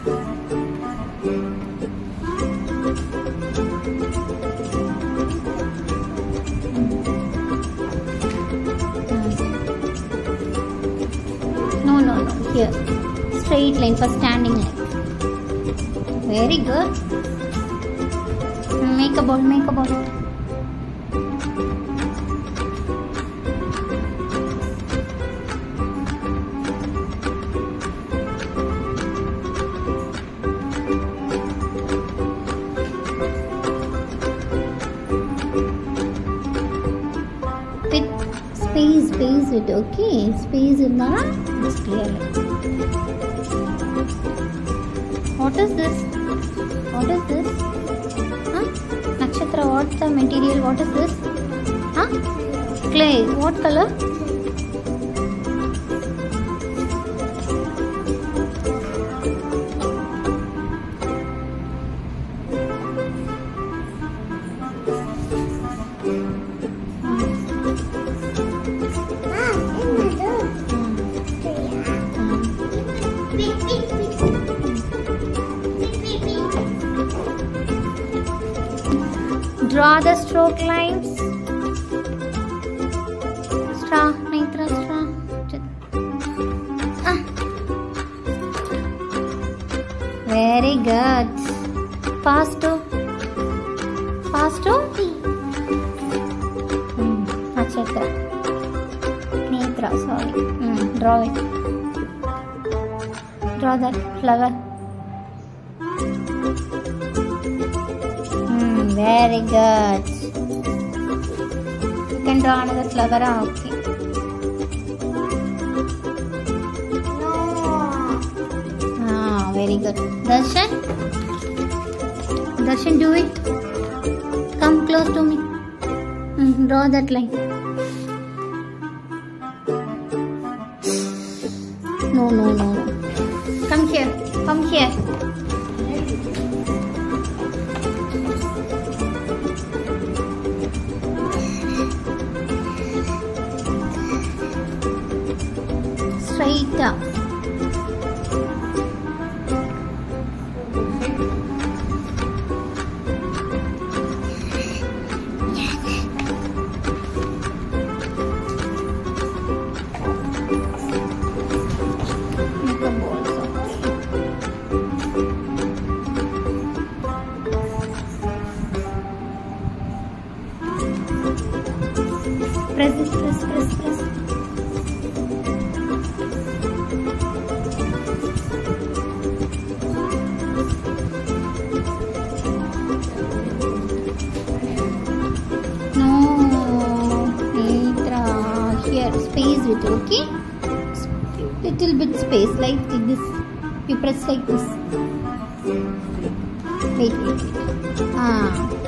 No, no, no. Here. Straight line for standing line. Very good. Make a ball, make a ball. space it, okay? Space இருந்தா it's clear. What is this? What is this? Huh? Nakshatra, what's the material? What is this? Huh? Clay. What color? Draw the stroke lines. Straw, Netra, straw. Ah. Very good. Pass to. Pass to. Hmm. Nakshatra. Netra, sorry. Hmm. Draw it. Draw that flower. Very good. You can draw another flower. Okay. Ah, very good. Darshan? Darshan, do it. Come close to me. Hmm, draw that line. No, no, no, no. Come here. Come here. Straight up. Make a ball. so. Press it, press, press, press. Space with okay? Little bit space, like this. You press like this. Wait, wait. Ah,